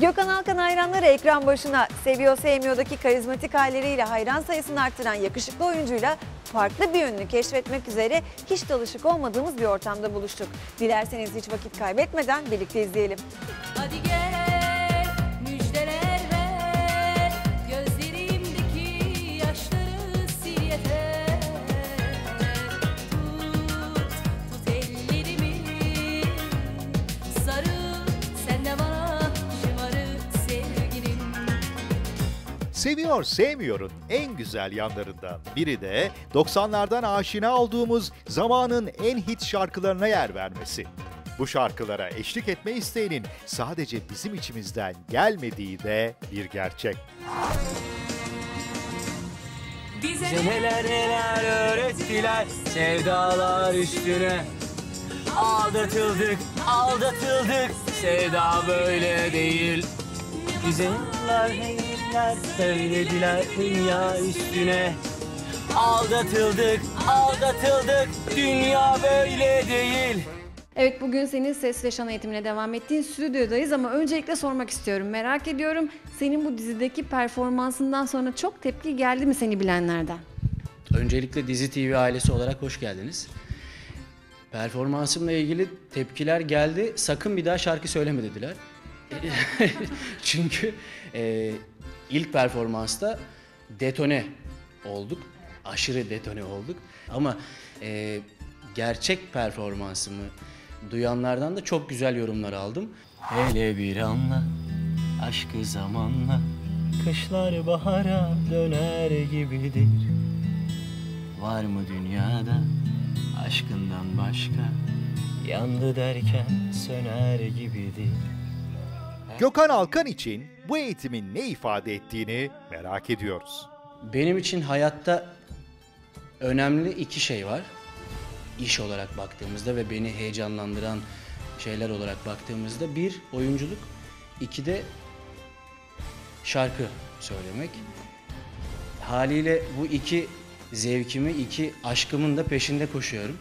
Gökhan Alkan hayranları ekran başına seviyor sevmiyordaki karizmatik halleriyle hayran sayısını arttıran yakışıklı oyuncuyla farklı bir yönünü keşfetmek üzere hiç de alışık olmadığımız bir ortamda buluştuk. Dilerseniz hiç vakit kaybetmeden birlikte izleyelim. Hadi gel Seviyor Sevmiyor'un en güzel yanlarından biri de 90'lardan aşina olduğumuz zamanın en hit şarkılarına yer vermesi. Bu şarkılara eşlik etme isteğinin sadece bizim içimizden gelmediği de bir gerçek. Bize Bize neler neler öğrettiler sevdalar üstüne Aldatıldık, aldatıldık sevda böyle değil Güzeller heyirler söylediler dünya üstüne Aldatıldık, aldatıldık dünya böyle değil Evet bugün senin ses ve şan eğitimine devam ettiğin stüdyodayız ama öncelikle sormak istiyorum. Merak ediyorum senin bu dizideki performansından sonra çok tepki geldi mi seni bilenlerden? Öncelikle Dizi TV ailesi olarak hoş geldiniz. Performansımla ilgili tepkiler geldi. Sakın bir daha şarkı söyleme dediler. Çünkü e, ilk performansta detone olduk. Aşırı detone olduk. Ama e, gerçek performansımı duyanlardan da çok güzel yorumlar aldım. Hele bir anla aşkı zamanla Kışlar bahara döner gibidir Var mı dünyada aşkından başka Yandı derken söner gibidir Gökhan Alkan için bu eğitimin ne ifade ettiğini merak ediyoruz. Benim için hayatta önemli iki şey var. İş olarak baktığımızda ve beni heyecanlandıran şeyler olarak baktığımızda bir oyunculuk, iki de şarkı söylemek. Haliyle bu iki zevkimi, iki aşkımın da peşinde koşuyorum.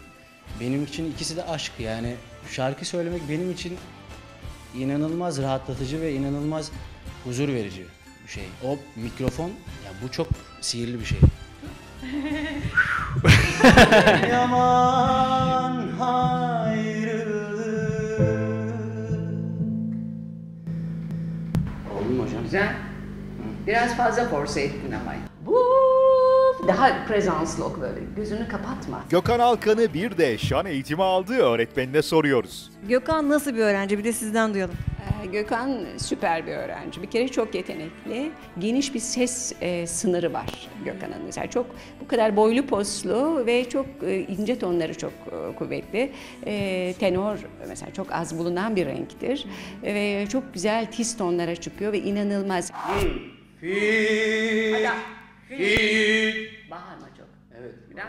Benim için ikisi de aşk yani şarkı söylemek benim için inanılmaz rahatlatıcı ve inanılmaz huzur verici bir şey. O mikrofon ya bu çok sihirli bir şey. Yaman ayrılık Oldu mu hocam? Güzel. Biraz fazla force ettin ama. Daha prezanslı oku böyle. Gözünü kapatma. Gökhan Alkan'ı bir de şan eğitimi aldığı öğretmenine soruyoruz. Gökhan nasıl bir öğrenci bir de sizden duyalım. Ee, Gökhan süper bir öğrenci. Bir kere çok yetenekli. Geniş bir ses e, sınırı var Gökhan'ın. Mesela çok bu kadar boylu poslu ve çok e, ince tonları çok e, kuvvetli. E, tenor mesela çok az bulunan bir renktir. Ve çok güzel tiz tonlara çıkıyor ve inanılmaz. Hadi. Bağırma çok. Evet. Biraz.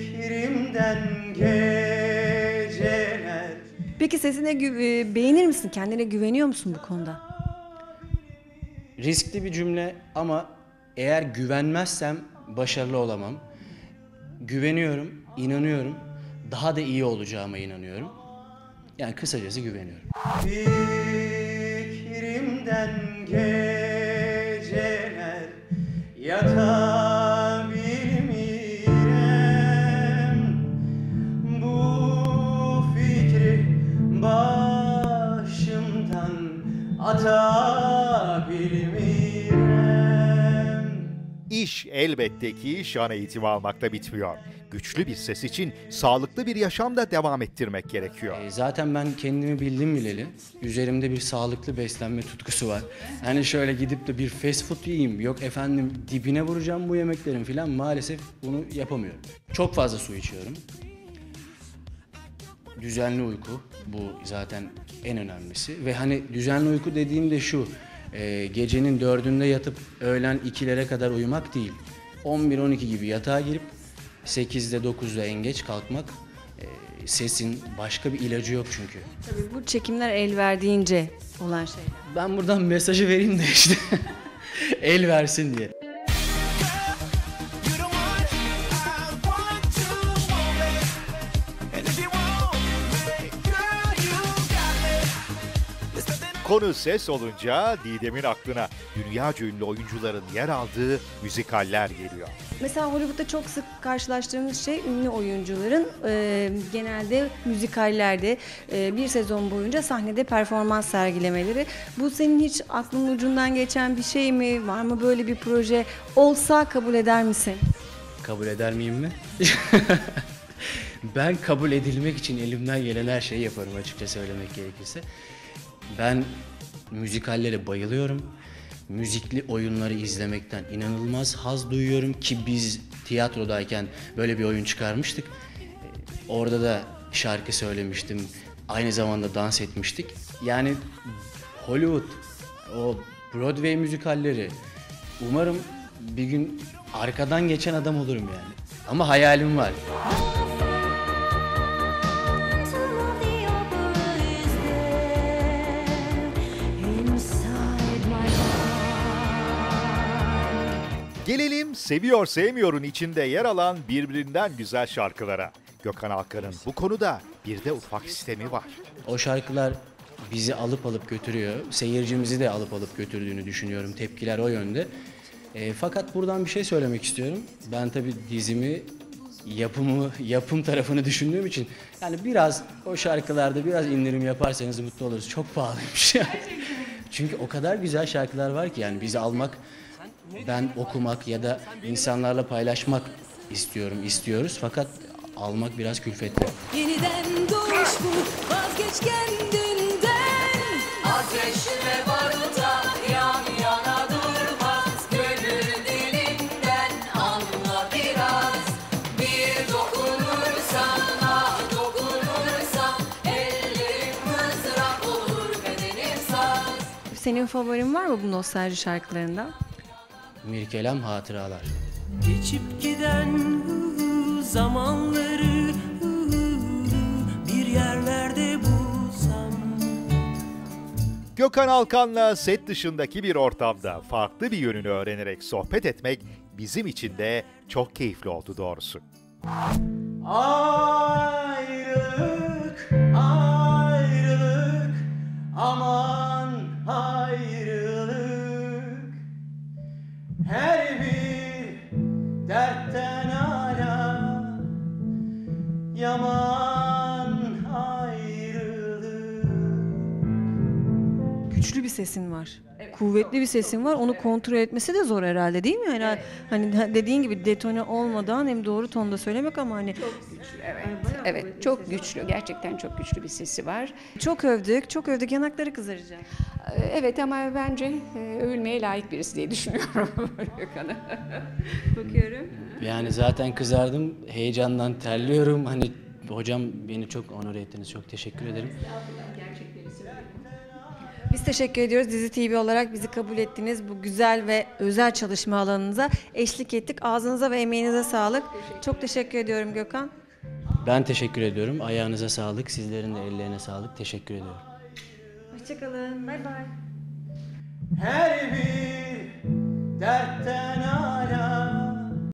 Fikrimden geceler Peki sesine gü- e, beğenir misin? Kendine güveniyor musun bu konuda? Riskli bir cümle ama eğer güvenmezsem başarılı olamam. Güveniyorum, inanıyorum. Daha da iyi olacağıma inanıyorum. Yani kısacası güveniyorum. Fikrimden geceler İş elbette ki şan eğitimi almakta bitmiyor. Güçlü bir ses için sağlıklı bir yaşam da devam ettirmek gerekiyor. E, zaten ben kendimi bildim bileli. Üzerimde bir sağlıklı beslenme tutkusu var. Hani şöyle gidip de bir fast food yiyeyim. Yok efendim dibine vuracağım bu yemeklerin filan. Maalesef bunu yapamıyorum. Çok fazla su içiyorum. Düzenli uyku bu zaten en önemlisi. Ve hani düzenli uyku dediğimde şu. E, gecenin dördünde yatıp öğlen ikilere kadar uyumak değil. 11-12 gibi yatağa girip 8'de 9'da en geç kalkmak e, sesin başka bir ilacı yok çünkü. Tabii bu çekimler el verdiğince olan şeyler. Ben buradan mesajı vereyim de işte el versin diye. Konu ses olunca Didem'in aklına dünyaca ünlü oyuncuların yer aldığı müzikaller geliyor. Mesela Hollywood'da çok sık karşılaştığımız şey ünlü oyuncuların e, genelde müzikallerde e, bir sezon boyunca sahnede performans sergilemeleri. Bu senin hiç aklının ucundan geçen bir şey mi? Var mı böyle bir proje? Olsa kabul eder misin? Kabul eder miyim mi? ben kabul edilmek için elimden gelen her şeyi yaparım açıkça söylemek gerekirse. Ben müzikallere bayılıyorum. Müzikli oyunları izlemekten inanılmaz haz duyuyorum ki biz tiyatrodayken böyle bir oyun çıkarmıştık. Orada da şarkı söylemiştim. Aynı zamanda dans etmiştik. Yani Hollywood, o Broadway müzikalleri umarım bir gün arkadan geçen adam olurum yani. Ama hayalim var. Gelelim Seviyor Sevmiyor'un içinde yer alan birbirinden güzel şarkılara. Gökhan Alkan'ın bu konuda bir de ufak sistemi var. O şarkılar bizi alıp alıp götürüyor. Seyircimizi de alıp alıp götürdüğünü düşünüyorum. Tepkiler o yönde. E, fakat buradan bir şey söylemek istiyorum. Ben tabii dizimi yapımı yapım tarafını düşündüğüm için yani biraz o şarkılarda biraz indirim yaparsanız mutlu oluruz. Çok pahalıymış yani. Çünkü o kadar güzel şarkılar var ki yani bizi almak ben okumak ya da insanlarla paylaşmak istiyorum, istiyoruz. Fakat almak biraz külfetli. Yeniden doğuş bu vazgeç kendinden. Ateş ve baruta yan yana durmaz Gönül dilinden. Anla biraz Bir dokunursan ah dokunursan. Ellerim mızrak olur bedenim saz. Senin favorin var mı bu nostalji şarkılarında? Mirkelem hatıralar. Geçip giden zamanları bir yerlerde bulsam Gökhan Alkan'la set dışındaki bir ortamda farklı bir yönünü öğrenerek sohbet etmek bizim için de çok keyifli oldu doğrusu. Ayrılık, ayrılık, aman sesin var. Kuvvetli bir sesin var. Onu kontrol etmesi de zor herhalde değil mi? Yani hani dediğin gibi detone olmadan hem doğru tonda söylemek ama hani Evet, evet çok güçlü, gerçekten çok güçlü bir sesi var. çok övdük, çok övdük yanakları kızaracak. Ee, Evet ama bence e, övülmeye layık birisi diye düşünüyorum Gökhan'ı. Bakıyorum. Yani zaten kızardım, heyecandan terliyorum. Hani hocam beni çok onur ettiniz, çok teşekkür ederim. Biz teşekkür ediyoruz Dizi TV olarak bizi kabul ettiniz. Bu güzel ve özel çalışma alanınıza eşlik ettik. Ağzınıza ve emeğinize sağlık. Çok teşekkür ediyorum Gökhan. Ben teşekkür ediyorum. Ayağınıza sağlık, sizlerin de ellerine sağlık. Teşekkür ediyorum. Hoşçakalın. Bay bay. Her bir dertten ala